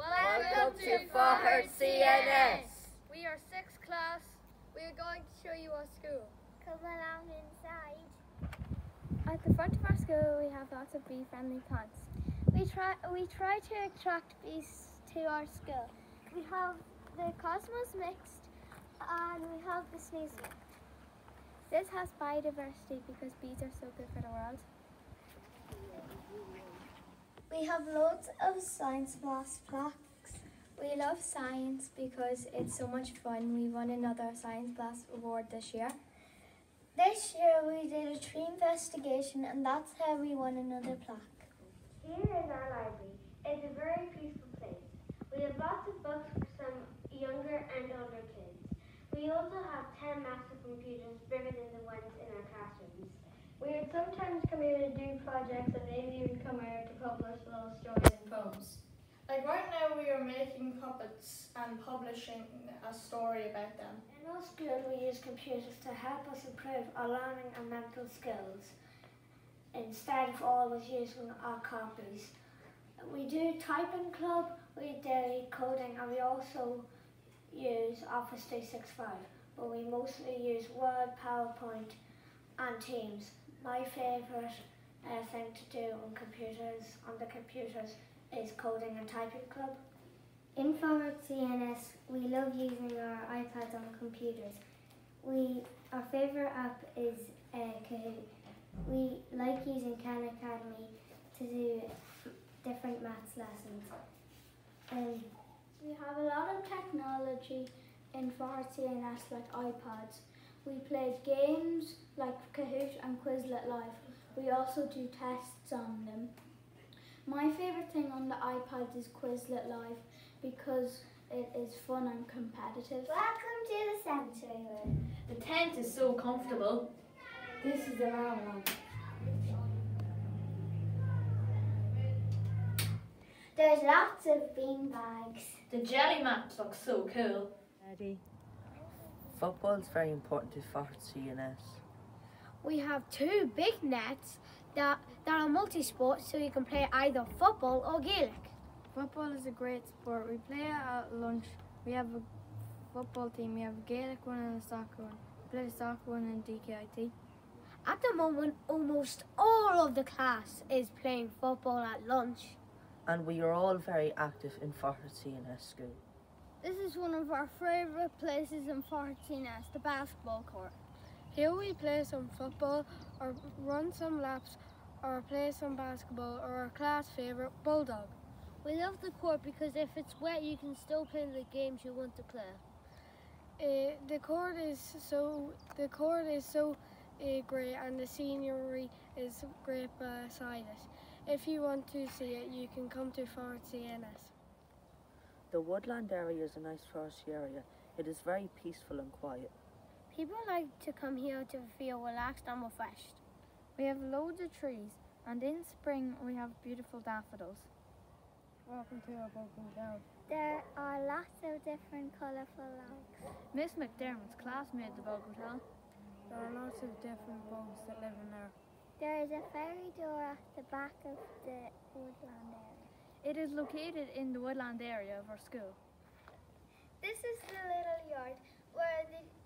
Welcome to Faughart CNS. We are sixth class. We are going to show you our school. Come along inside. At the front of our school, we have lots of bee-friendly plants. We try we try to attract bees to our school. We have the cosmos mixed and we have the sneeze. This has biodiversity because bees are so good for the world. We have loads of science blast plaques. We love science because it's so much fun. We won another Science Blast award this year. This year we did a tree investigation and that's how we won another plaque. Here is our library. It's a very peaceful place. We have lots of books for some younger and older kids. We also have 10 massive computers bigger than the ones in our classrooms. We would sometimes come here to do projects and maybe even come here to publish little stories and poems. Like right now we are making puppets and publishing a story about them. In our school we use computers to help us improve our learning and mental skills instead of always using our copies. We do typing club, we do coding and we also use Office 365 but we mostly use Word, PowerPoint and Teams. My favourite uh, thing to do on computers, on the computers, is coding and typing club. In Faughart CNS, we love using our iPads on computers. We Our favourite app is uh, Kahoot. We like using Khan Academy to do different maths lessons. Um, We have a lot of technology in Faughart CNS like iPads. We play games like Kahoot and Quizlet Live. We also do tests on them. My favourite thing on the iPads is Quizlet Live because it is fun and competitive. Welcome to the sensory room. The tent is so comfortable. This is the marmalade. There's lots of bean bags. The jelly mats look so cool. Football is very important to Faughart CNS. We have two big nets that, that are multi-sport so you can play either football or Gaelic. Football is a great sport. We play it at lunch. We have a football team. We have a Gaelic one and a soccer one. We play the soccer one in DKIT. At the moment, almost all of the class is playing football at lunch. And we are all very active in Faughart CNS school. This is one of our favourite places in Fortinas, the basketball court. Here we play some football or run some laps or play some basketball or our class favourite bulldog. We love the court because if it's wet, you can still play the games you want to play. Uh, the court is so the court is so uh, great and the scenery is great beside it. If you want to see it, you can come to Faughart CNS. The woodland area is a nice forestry area. It is very peaceful and quiet. People like to come here to feel relaxed and refreshed. We have loads of trees, and in spring we have beautiful daffodils. Welcome to our Bogle Down. There are lots of different colourful logs. Miss McDermott's class made the Bogle Town. There are lots of different bugs that live in there. There is a fairy door at the back of the woodland area. It is located in the woodland area of our school. This is the little yard where the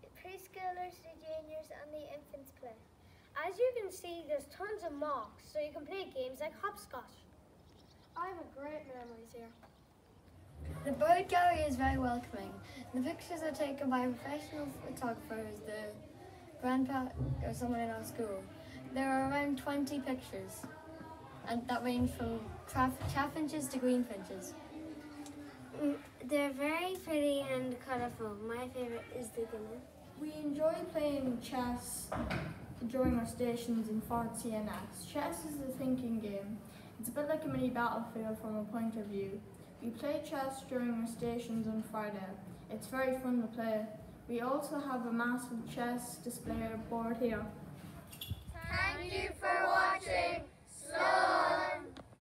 As you can see, there's tons of marks, so you can play games like hopscotch. I have great memories here. The bird gallery is very welcoming. The pictures are taken by professional photographers, the grandpa or someone in our school. There are around 20 pictures, and that range from chaffinches to greenfinches. Mm, They're very pretty and colourful. My favourite is the guinea. We enjoy playing chess during our stations in Faughart CNS. Chess is a thinking game. It's a bit like a mini battlefield from a point of view. We play chess during our stations on Friday. It's very fun to play. We also have a massive chess display board here. Thank you for watching.